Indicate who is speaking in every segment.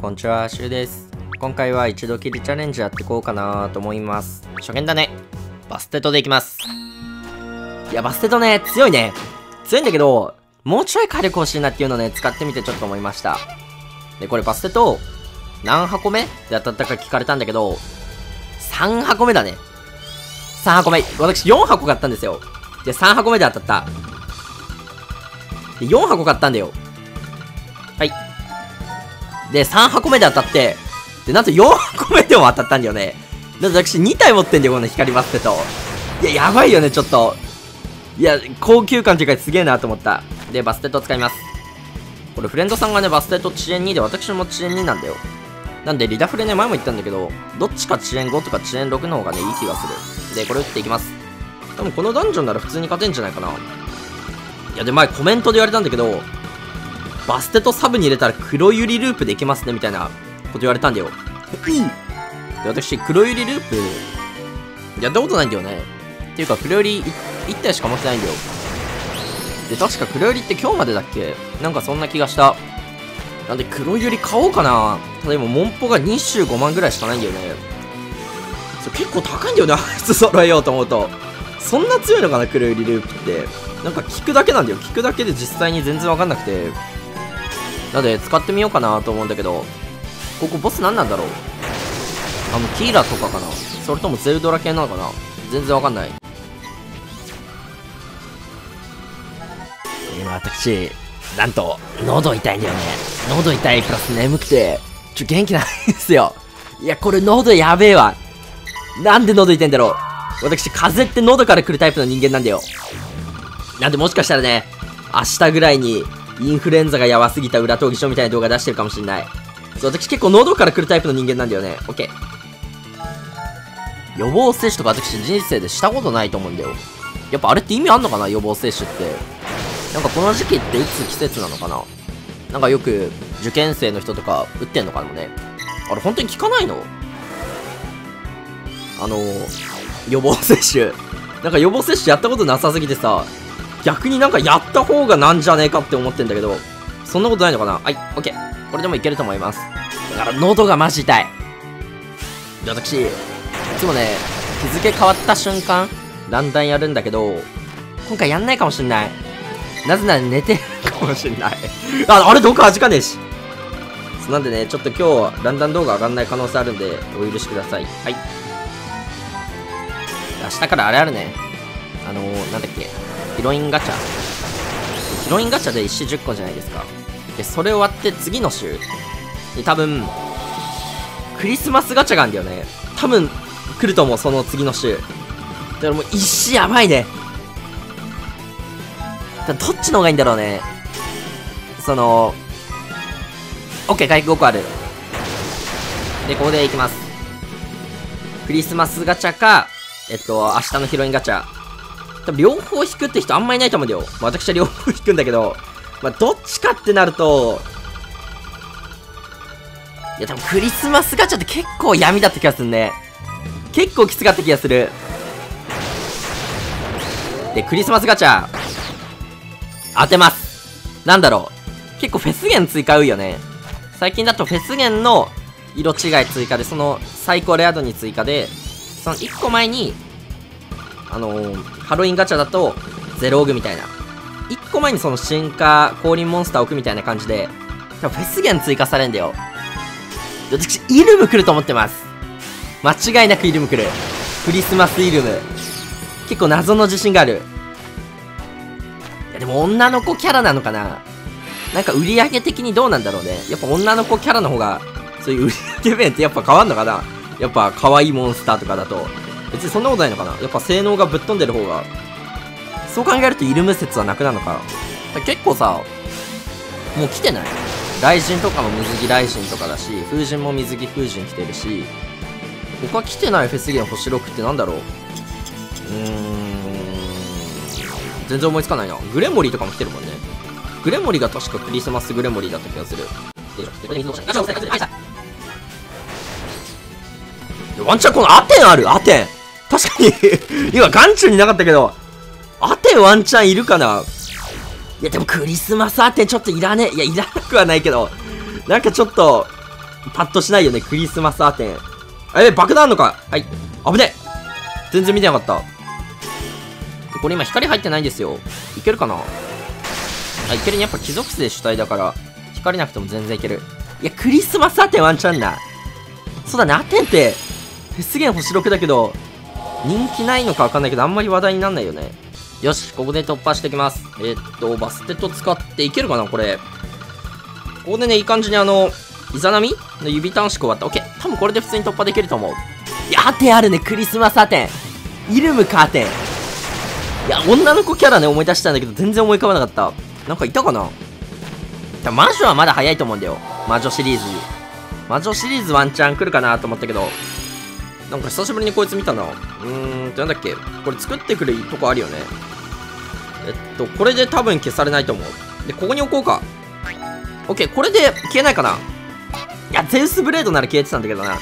Speaker 1: こんにちは、シュウです。今回は一度きりチャレンジやっていこうかなと思います。初見だね。バステトでいきます。いや、バステトね、強いね。強いんだけど、もうちょい火力欲しいなっていうのね、使ってみてちょっと思いました。で、これバステト、何箱目？で当たったか聞かれたんだけど、3箱目だね。3箱目。私4箱買ったんですよ。で、3箱目で当たった。で、4箱買ったんだよ。はい。で、3箱目で当たって、で、なんと4箱目でも当たったんだよね。だって私2体持ってんだよ、この光バステト。いや、やばいよね、ちょっと。いや、高級感っていうかすげえなと思った。で、バステット使います。これフレンドさんがね、バステット遅延2で、私も遅延2なんだよ。なんで、リダフレね、前も言ったんだけど、どっちか遅延5とか遅延6の方がね、いい気がする。で、これ打っていきます。多分このダンジョンなら普通に勝てんじゃないかな。いや、で、前コメントで言われたんだけど、バステとサブに入れたら黒ユリループできますね、みたいなこと言われたんだよ。で、私、黒ユリループ、やったことないんだよね。っていうか、黒ユリ1体しか持ってないんだよ。で、確か黒ユリって今日までだっけ？なんかそんな気がした。なんで黒ユリ買おうかなただ今、モンポが25万ぐらいしかないんだよね。それ結構高いんだよね、あいつ揃えようと思うと。そんな強いのかな、黒ユリループって。なんか聞くだけなんだよ。聞くだけで実際に全然わかんなくて。なので、使ってみようかなと思うんだけど、ここボス何なんだろう？あの、キーラとかかな？それともゼルドラ系なのかな？全然わかんない。今私、なんと、喉痛いんだよね。喉痛いプラス眠くて、ちょ、元気ないんですよ。いや、これ喉やべえわ。なんで喉痛いんだろう？私、風邪って喉から来るタイプの人間なんだよ。なんでもしかしたらね、明日ぐらいに、インフルエンザがやばすぎた裏闘技書みたいな動画出してるかもしんない。そう、私結構喉から来るタイプの人間なんだよね。オッケー。予防接種とか私人生でしたことないと思うんだよ。やっぱあれって意味あんのかな？予防接種って。なんかこの時期って打つ季節なのかな？なんかよく受験生の人とか打ってんのかもね。あれ本当に効かないの？あの予防接種。なんか予防接種やったことなさすぎてさ、逆になんかやった方がなんじゃねえかって思ってんだけど、そんなことないのかな？はい、オッケー。これでもいけると思います。だから喉がマジ痛い。で私、いつもね、日付変わった瞬間、だんだんやるんだけど、今回やんないかもしんない。なぜなら寝てるかもしんない。あ、あれどっか味かねえし。なんでね、ちょっと今日、ランダム動画上がんない可能性あるんで、お許しください。はい。明日からあれあるね。あのー、なんだっけ？ヒロインガチャ。ヒロインガチャで1週10個じゃないですか。で、それ終わって次の週に多分、クリスマスガチャがあるんだよね。多分、来ると思う、その次の週。だからもう一死やばいね。だどっちの方がいいんだろうね。その、OK、回復5個ある。で、ここで行きます。クリスマスガチャか、えっと、明日のヒロインガチャ。多分両方引くって人あんまいないと思うんだよ。まあ私は両方引くんだけど、まあどっちかってなると、いや多分クリスマスガチャって結構闇だった気がするね。結構きつかった気がする。で、クリスマスガチャ、当てます。なんだろう。結構フェス弦追加多いよね。最近だとフェス弦の色違い追加で、その最高レア度に追加で、その1個前に、あのー、ハロウィンガチャだと、ゼロオグみたいな。1個前にその進化降臨モンスター置くみたいな感じで、多分フェス弦追加されんだよ。私、イルム来ると思ってます。間違いなくイルム来る。クリスマスイルム。結構謎の自信がある。いや、でも女の子キャラなのかななんか売り上げ的にどうなんだろうね。やっぱ女の子キャラの方が、そういう売り上げ面ってやっぱ変わんのかなやっぱ可愛いモンスターとかだと。別にそんなことないのかな？やっぱ性能がぶっ飛んでる方が。そう考えるとイルム説はなくなるのか？結構さ、もう来てない？雷神とかも水着雷神とかだし、風神も水着風神来てるし、他来てないフェスゲン星6ってなんだろう？うーん、全然思いつかないな。グレモリーとかも来てるもんね。グレモリーが確かクリスマスグレモリーだった気がする。ワンチャンこのアテンあるアテン確かに 今眼中になかったけど、アテワンチャンいるかな？いやでもクリスマスアテちょっといらねえ。いや、いらなくはないけど、なんかちょっと、パッとしないよね。クリスマスアテン。え、爆弾あんのか？はい。危ねえ全然見てなかった。これ今光入ってないんですよ。いけるかな？あ、いけるね。やっぱ貴族性主体だから、光なくても全然いける。いや、クリスマスアテンワンチャンな。そうだね、アテンって、フェスゲン星6だけど、人気ないのかわかんないけど、あんまり話題になんないよね。よし、ここで突破していきます。えー、っと、バステット使っていけるかなこれ。ここでね、いい感じにあの、イザナミの指短縮終わった。オッケー。多分これで普通に突破できると思う。いや、アテあるね。クリスマスアテン。イルムかアテン。いや、女の子キャラね、思い出したんだけど、全然思い浮かばなかった。なんかいたかな？魔女はまだ早いと思うんだよ。魔女シリーズ。魔女シリーズワンチャン来るかなと思ったけど、なんか久しぶりにこいつ見たな。うーんと、なんだっけ？これ作ってくるとこあるよね。えっと、これで多分消されないと思う。で、ここに置こうか。オッケー、これで消えないかないや、ゼウスブレードなら消えてたんだけどな。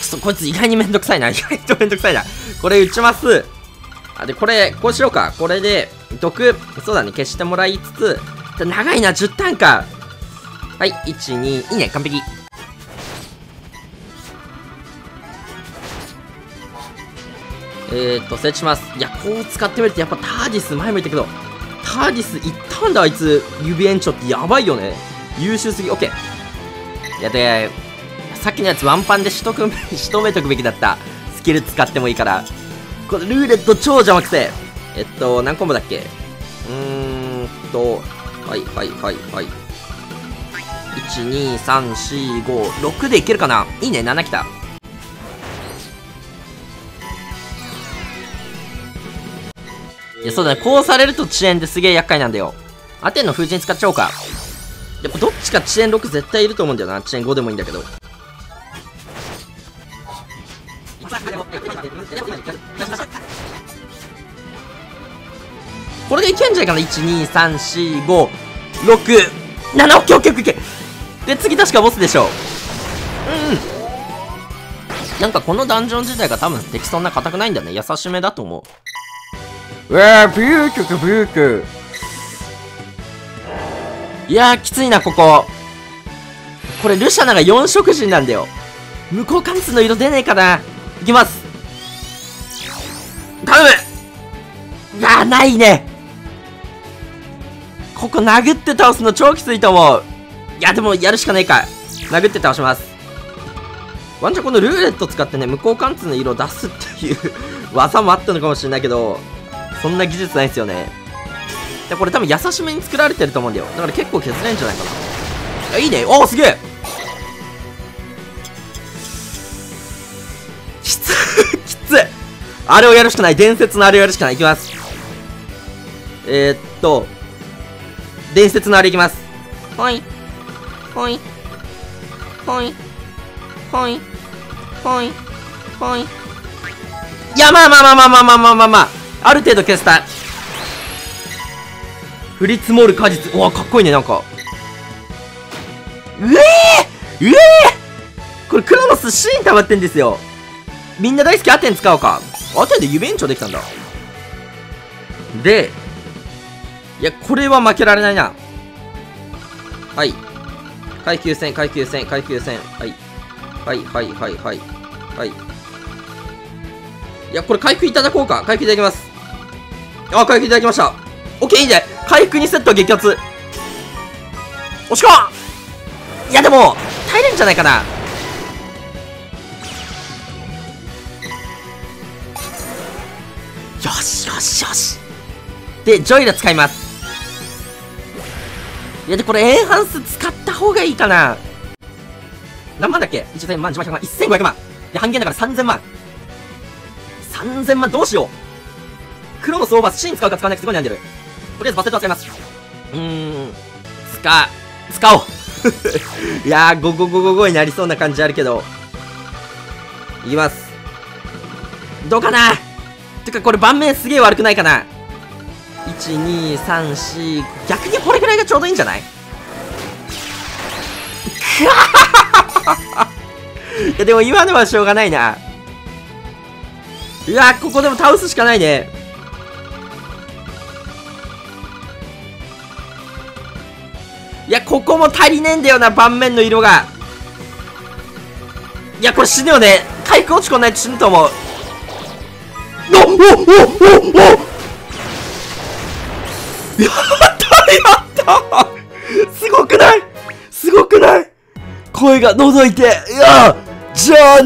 Speaker 1: そ、こいつ意外にめんどくさいな。意外とめんどくさいな。これ打ちます。あ、で、これ、こうしようか。これで、毒、そうだね、消してもらいつつ、長いな、10ターンか。はい、1、2、いいね、完璧。えー、っと、設置します。いや、こう使ってみると、やっぱターディス、前も言ったけど、ターディスいったんだ、あいつ。指延長ってやばいよね。優秀すぎ。オッケー。いや、で、さっきのやつワンパンでしとく、しとめとくべきだった。スキル使ってもいいから。これルーレット超邪魔くせえっと、何コンボだっけ？うーんと、はいはいはいはい。1、2、3、4、5、6でいけるかな？いいね、7きた。いや、そうだね。こうされると遅延ですげえ厄介なんだよ。アテンの風神使っちゃおうか。やっぱどっちか遅延6絶対いると思うんだよな。遅延5でもいいんだけど。これでいけんじゃないかな ?1,2,3,4,5,6,7 オッケーオッケーオッケーで、次確かボスでしょう。うん。なんかこのダンジョン自体が多分敵そんな硬くないんだね。優しめだと思う。うわー、ビュークビューク。いやー、きついな、ここ。これ、ルシャナが4色人なんだよ。向こう貫通の色出ねえかな。いきます。頼む。いやないね。ここ殴って倒すの超きついと思う。いやでもやるしかないか。殴って倒します。ワンチャンこのルーレット使ってね向こう貫通の色を出すっていう 技もあったのかもしれないけどそんな技術ないですよね。でこれ多分優しめに作られてると思うんだよ。だから結構削れんじゃないかな。いやいいね。おおすげえ。あれをやるしかない伝説のあれをやるしかないいきますえー、っと伝説のあれいきます。ほい。ほい。ほい。ほい。ほい。ほい。いや、まあまあまあまあまあまあまあまあまあ。ある程度消した。降り積もる果実。うわ、かっこいいね、なんか。うえーうえーこれクロノスシーン溜まってんですよ。みんな大好きアテン使おうか。アテンで夢延長できたんだ。で、いや、これは負けられないな。はい。階級戦、階級戦、階級戦。はい。はい、はい、はい、はい。はい。いや、これ回復いただこうか。回復いただきます。あ、回復いただきました。オッケー、いいね。回復2セット激アツ。押し込いや、でも、耐えれるんじゃないかな。よしよしよし。で、ジョイラ使います。いや、で、これ、エンハンス使った方がいいかな。何万だっけ ?1000 万、10万、100万、1500万。で、半減だから3000万。3000万、どうしよう。クロノスオーバー、シーン使うか使わないかすごい悩んでる。とりあえずバセットは使います。うーん、使、使おう。いやー、5555になりそうな感じあるけど。いきます。どうかな？てか、これ盤面すげえ悪くないかな？1234逆にこれぐらいがちょうどいいんじゃない？いやでも今のはしょうがないな。うわここでも倒すしかないね。いやここも足りねえんだよな盤面の色が。いやこれ死ぬよね。回復落ちこんないと死ぬと思う。おおおおおやったやったすごくないすごくない声が届いていやじゃあ